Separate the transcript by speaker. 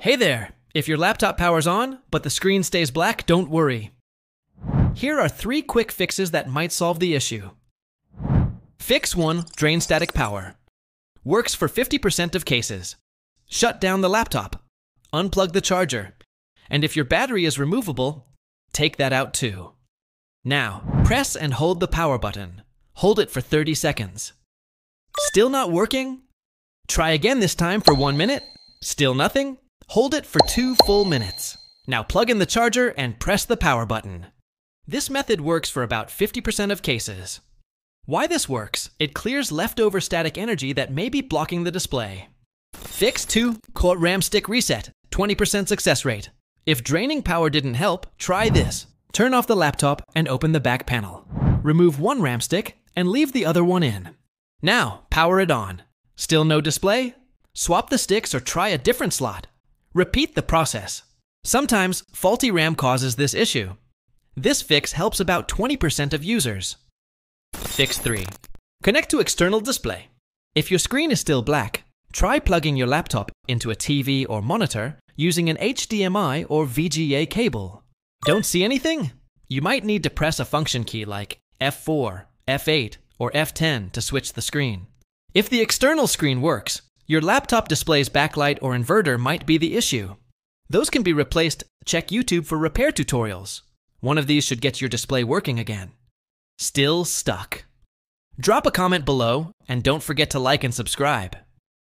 Speaker 1: Hey there! If your laptop power's on, but the screen stays black, don't worry. Here are three quick fixes that might solve the issue. Fix 1 Drain static power. Works for 50% of cases. Shut down the laptop. Unplug the charger. And if your battery is removable, take that out too. Now, press and hold the power button. Hold it for 30 seconds. Still not working? Try again this time for one minute. Still nothing? Hold it for two full minutes. Now plug in the charger and press the power button. This method works for about 50% of cases. Why this works, it clears leftover static energy that may be blocking the display. Fix 2 Core RAM Stick Reset, 20% success rate. If draining power didn't help, try this. Turn off the laptop and open the back panel. Remove one RAM stick and leave the other one in. Now, power it on. Still no display? Swap the sticks or try a different slot. Repeat the process. Sometimes faulty RAM causes this issue. This fix helps about 20% of users. Fix 3. Connect to external display. If your screen is still black, try plugging your laptop into a TV or monitor using an HDMI or VGA cable. Don't see anything? You might need to press a function key like F4, F8, or F10 to switch the screen. If the external screen works, your laptop display's backlight or inverter might be the issue. Those can be replaced. Check YouTube for repair tutorials. One of these should get your display working again. Still stuck? Drop a comment below and don't forget to like and subscribe.